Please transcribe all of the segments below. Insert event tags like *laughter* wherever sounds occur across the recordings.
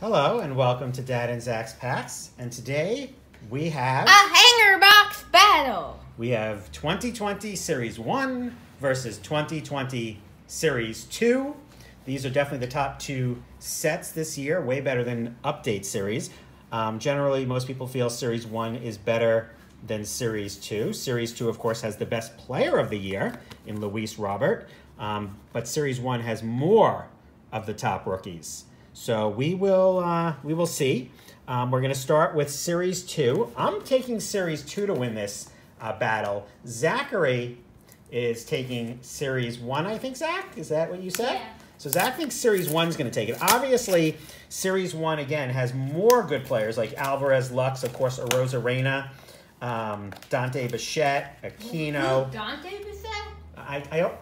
Hello and welcome to Dad and Zach's Packs. And today we have A hanger box battle. we have 2020 Series 1 versus 2020 Series 2. These are definitely the top two sets this year, way better than Update Series. Um, generally, most people feel Series 1 is better than Series 2. Series 2, of course, has the best player of the year in Luis Robert, um, but Series 1 has more of the top rookies. So we will uh, we will see. Um, we're going to start with Series 2. I'm taking Series 2 to win this uh, battle. Zachary is taking Series 1, I think, Zach? Is that what you said? Yeah. So Zach thinks Series 1 is going to take it. Obviously, Series 1, again, has more good players like Alvarez, Lux, of course, Arozarena, um, Dante Bichette, Aquino. Dante Bichette? I, I,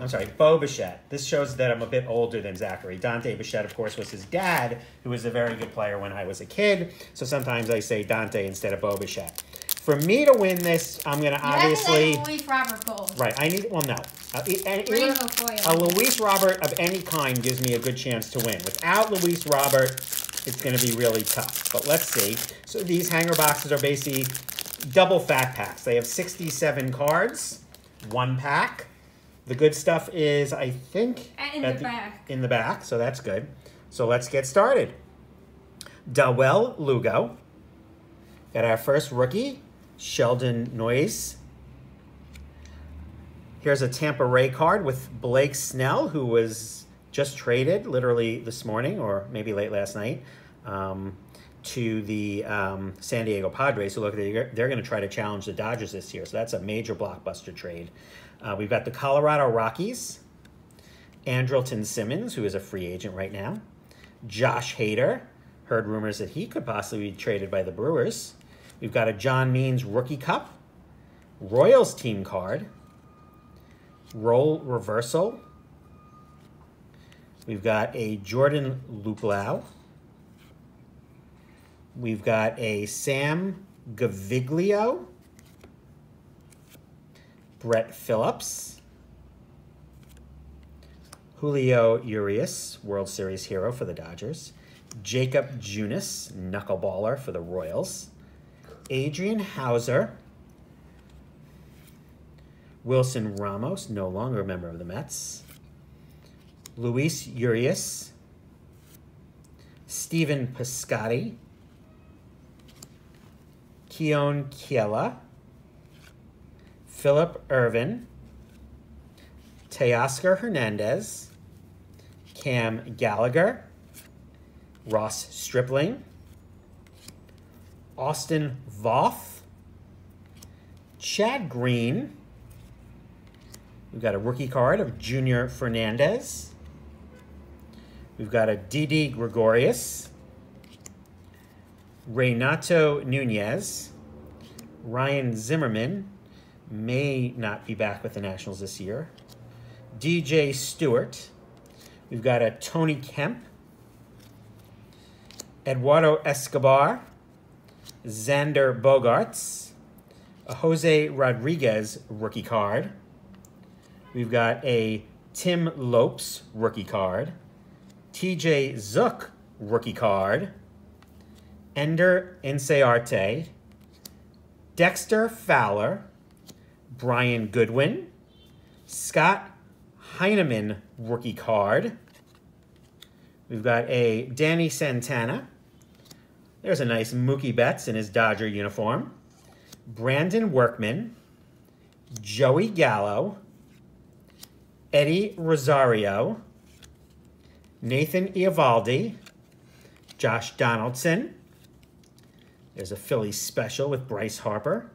I'm sorry, Bo Bichette. This shows that I'm a bit older than Zachary. Dante Bichette, of course, was his dad, who was a very good player when I was a kid. So sometimes I say Dante instead of Bo Bichette. For me to win this, I'm going to obviously. Luis Robert gold. Right, I need. Well, no. Uh, and a Luis Robert of any kind gives me a good chance to win. Without Luis Robert, it's going to be really tough. But let's see. So these hanger boxes are basically double fat packs. They have 67 cards, one pack. The good stuff is, I think, in at the back. In the back, so that's good. So let's get started. Dawel Lugo. Got our first rookie, Sheldon Neuse. Here's a Tampa Ray card with Blake Snell, who was just traded literally this morning or maybe late last night um, to the um, San Diego Padres. So look, they're, they're going to try to challenge the Dodgers this year. So that's a major blockbuster trade. Uh, we've got the Colorado Rockies, Andrelton Simmons, who is a free agent right now. Josh Hader, heard rumors that he could possibly be traded by the Brewers. We've got a John Means Rookie Cup, Royals team card, Role Reversal. We've got a Jordan Luplow. We've got a Sam Gaviglio, Brett Phillips, Julio Urias, World Series hero for the Dodgers, Jakob Junis, knuckleballer for the Royals, Adrian Houser, Wilson Ramos, no longer a member of the Mets, Luis Urias, Stephen Piscotty, Keone Kela, Phillip Ervin, Teoscar Hernandez, Cam Gallagher, Ross Stripling, Austin Voth, Chad Green. We've got a rookie card of Junior Fernandez. We've got a Didi Gregorius, Renato Nunez, Ryan Zimmerman may not be back with the Nationals this year. DJ Stewart. We've got a Tony Kemp, Eduardo Escobar, Xander Bogaerts, a Jose Rodriguez rookie card. We've got a Tim Lopes rookie card, TJ Zeuch rookie card, Ender Inciarte, Dexter Fowler, Brian Goodwin, Scott Heineman rookie card. We've got a Danny Santana. There's a nice Mookie Betts in his Dodger uniform. Brandon Workman, Joey Gallo, Eddie Rosario, Nathan Eovaldi, Josh Donaldson. There's a Philly special with Bryce Harper.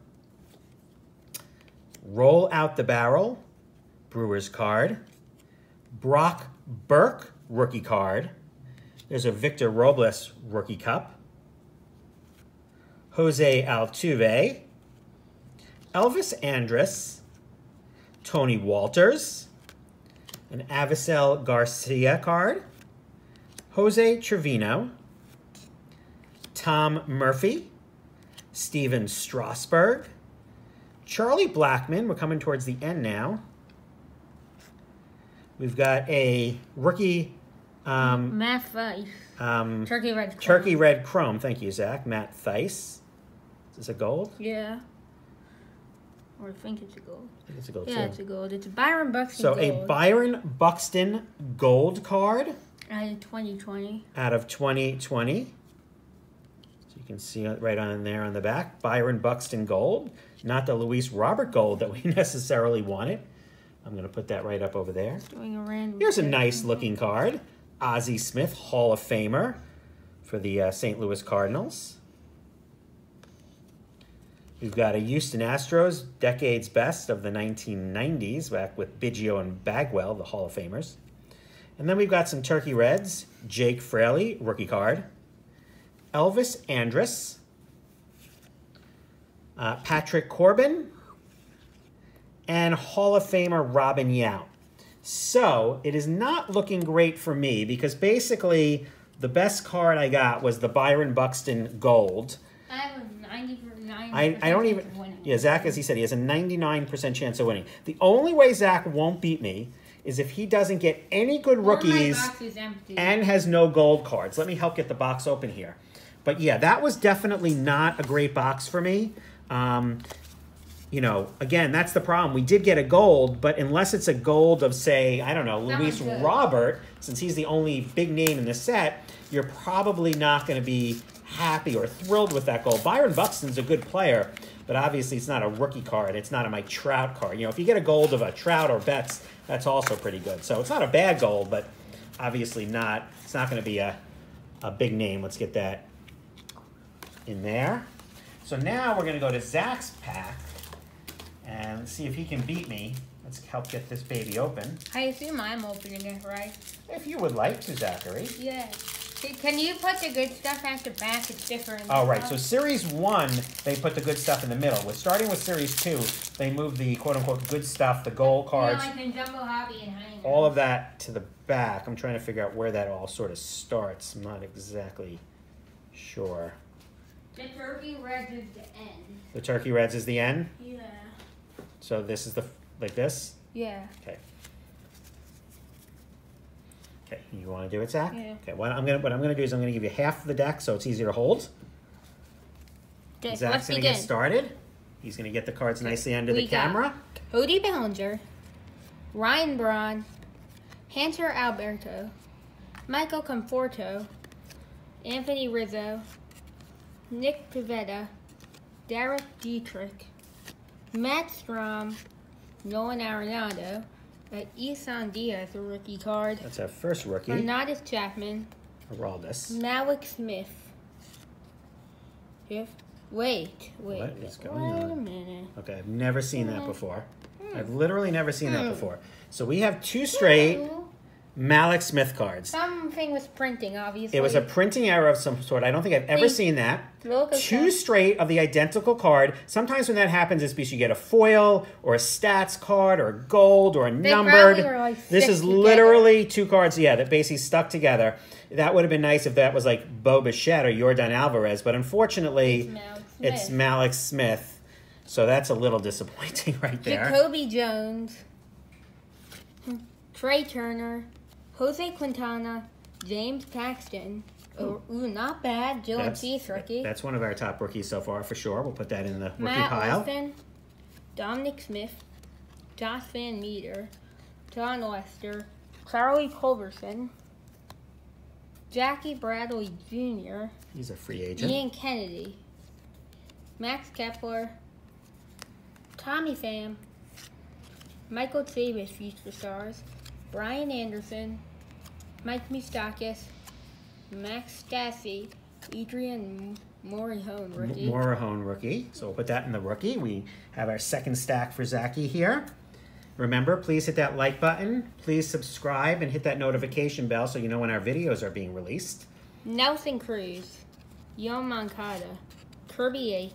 Roll out the barrel, Brewers card. Brock Burke rookie card. There's a Victor Robles rookie cup. Jose Altuve. Elvis Andrus. Tony Wolters. An Avisail Garcia card. Jose Trevino. Tom Murphy. Stephen Strasburg. Charlie Blackmon. We're coming towards the end now. We've got a rookie Um, Matt Fife. um, Turkey Red. Chrome. Turkey Red Chrome. Thank you, Zach. Matt Thaiss. Is this a gold? Yeah. Or I think it's a gold. I think it's a gold Yeah, too. it's a gold. It's a Byron Buxton So gold. a Byron Buxton gold card Out of 2020. out of 2020. You can see it right on there on the back. Byron Buxton gold, not the Luis Robert gold that we *laughs* necessarily wanted. I'm going to put that right up over there. Doing a random. Here's a nice looking card. Ozzie Smith, Hall of Famer for the uh, St. Louis Cardinals. We've got a Houston Astros, decades best of the 1990s, back with Biggio and Bagwell, the Hall of Famers. And then we've got some Turkey Reds, Jake Fraley, rookie card. Elvis Andrus, uh, Patrick Corbin, and Hall of Famer Robin Yount. So it is not looking great for me because basically the best card I got was the Byron Buxton Gold. I have a 99. I, I don't even. Yeah, Zach, as he said, he has a 99% chance of winning. The only way Zach won't beat me is if he doesn't get any good rookies My box is empty. and has no gold cards. Let me help get the box open here. But yeah, that was definitely not a great box for me. Um, you know, again, that's the problem. We did get a gold, but unless it's a gold of, say, I don't know, Luis. Robert, since he's the only big name in the set, you're probably not going to be happy or thrilled with that gold. Byron Buxton's a good player, but obviously it's not a rookie card. It's not a Mike Trout card. You know, if you get a gold of a Trout or Betts, that's also pretty good. So it's not a bad gold, but obviously not. It's not going to be a, a big name. Let's get that in there. So now we're going to go to Zach's pack and see if he can beat me. Let's help get this baby open. I assume I'm opening it, right? If you would like to, Zachary. Yeah. Can- Can you put the good stuff at the back? It's different. All right, so series one, they put the good stuff in the middle. With starting with series two, they moved the quote unquote good stuff, the gold cards, Yeah, like in Jumbo Hobby and Heinz. all of that to the back. I'm trying to figure out where that all sort of starts. I'm not exactly sure. The turkey red is the end. The turkey reds is the end. Yeah. So this is the like this. Yeah. Okay. Okay, you want to do it, Zach? Yeah. Okay. What I'm gonna what I'm gonna do is I'm gonna give you half of the deck so it's easier to hold. Okay, Zach's let's gonna begin. get started. He's gonna get the cards nicely under We the got- camera. Cody Bellinger, Ryan Braun, Hanser Alberto, Michael Conforto, Anthony Rizzo, Nick Pivetta, Derek Dietrich, Matt Strahm, Nolan Arenado, uh, Isan Diaz, a rookie card, That's our first rookie, Bernardus Chapman, Araldus. Mallex Smith. Wait, wait, What is going wait a on? minute. Okay, I've never seen that before. Hmm. I've literally never seen that before. So we have two straight Ooh. Mallex Smith cards. Something was printing, obviously. It was a printing error of some sort. I don't think I've ever Please. seen that. Look Two straight of the identical card. Sometimes when that happens, it's because you get a foil or a stats card or a gold or a They numbered. like, this is together. literally two cards, yeah, that basically stuck together. That would have been nice if that was like Bo Bichette or Yordan Alvarez, but unfortunately, It's Mallex Smith. Mallex Smith. So that's a little disappointing *laughs* right there. Jacoby Jones, hmm. Trea Turner, Jose Quintana, James Paxton. Oh, ooh, not bad. Dylan Cease, rookie. that's one of our top rookies so far for sure. We'll put that in the rookie Matt pile. Dominic Smith, Josh Van Meter, Jon Lester, Charlie Culberson, Jackie Bradley Jr., He's a free agent. Ian Kennedy, Max Kepler, Tommy Pham, Michael Chavis, Future Stars, Brian Anderson, Mike Moustakas, Max Stassi, Adrian Morejon, rookie. Morejon rookie. So we'll put that in the rookie. We have our second stack for Zachy here. Remember, please hit that like button. Please subscribe and hit that notification bell so you know when our videos are being released. Nelson Cruz, Yo Moncada, Kirby H,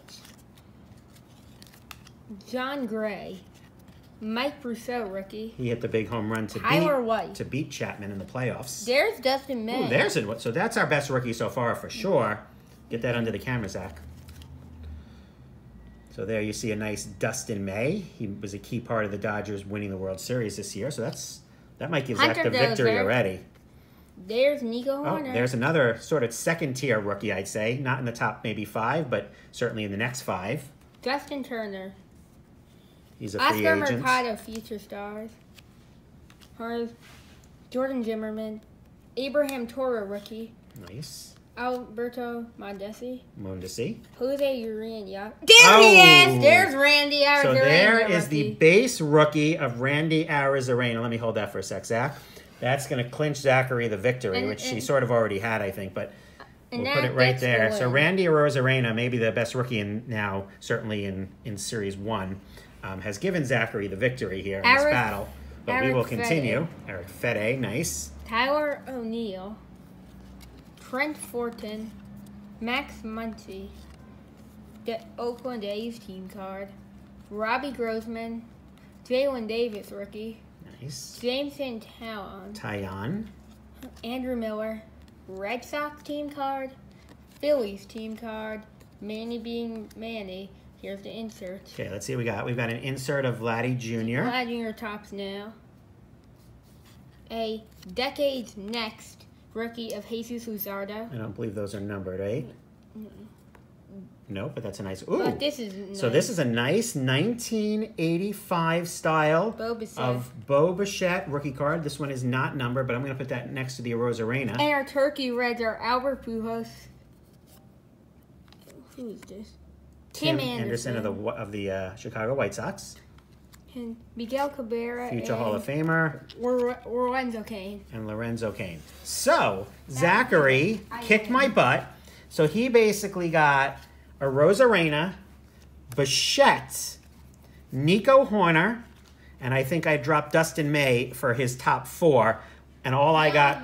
Jon Gray, Mike Brosseau, rookie. He hit the big home run to Tyler beat White. to beat Chapman in the playoffs. There's Dustin May. Ooh, there's it. So that's our best rookie so far for sure. Get that under the camera, Zach. So there you see a nice Dustin May. He was a key part of the Dodgers winning the World Series this year. So that's that might give Zach Hunter the victory already. There's Nico Oh, there's another sort of second tier rookie, I'd say. Not in the top maybe five, but certainly in the next five. Justin Turner. He's a free Oscar. Mercado, future stars. Jordan Zimmermann. Abraham Toro, rookie. Nice. Alberto Mondesi. Mondesi. Jose Ureña. Oh. There he Oh. is! There's Randy Arozarena. So there is the base rookie of Randy Arozarena. Let me hold that for a sec, Zach. That's going to clinch Zachary the victory, And- which he sort of already had, I think. But we'll put it right there. So. Randy Arozarena, maybe the best rookie in now, certainly in in Series One, um, has given Zachary the victory here in this battle. But we will continue. Fedde. Erick Fedde, nice. Tyler O'Neill. Trent Fortin. Max Muncy. The Oakland A's team card. Robbie Grossman. Jaylin Davis, rookie. Nice. James Santalon. Tyon. Andrew Miller, Red Sox team card, Phillies team card, Manny being Manny. Here's the insert. Okay, let's see what we got. We've got an insert of Vladdy Jr. Glad your tops now. A decades next rookie of Jesus Luzardo. I don't believe those are numbered, eh? No, but that's a nice. Ooh. But this is So this is a nice 1985 style Bo of Bo Bichette rookie card. This one is not numbered, but I'm going to put that next to the Rosarena. and our turkey reds are Albert Pujols. Who is this? Tim, Anderson, of the of the uh, Chicago White Sox, and Miguel Cabrera future Hall of Famer, Lor- Lorenzo Cain. and Lorenzo Cain. So Zachary kicked my butt. So he basically got a Rosarena, Bichette, Nico Hoerner, and I think I dropped Dustin May for his top four. And all I got,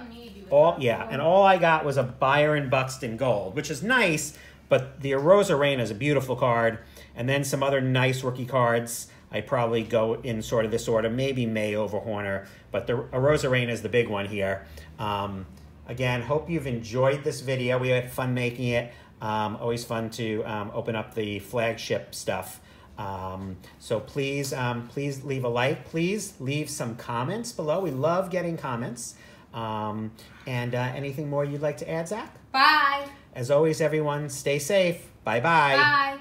all yeah, and all I got was a Byron Buxton Gold, which is nice. But the Rosarena is a beautiful card, and then some other nice rookie cards. I probably go in sort of this order, maybe May over Hoerner, but the Rosarena is the big one here. Um, again, hope you've enjoyed this video. We had fun making it. Um, always fun to um, open up the flagship stuff. Um, so please, um, please leave a like. Please leave some comments below. We love getting comments. Um, and uh, anything more you'd like to add, Zach? Bye. As always, everyone, stay safe. Bye-bye. Bye.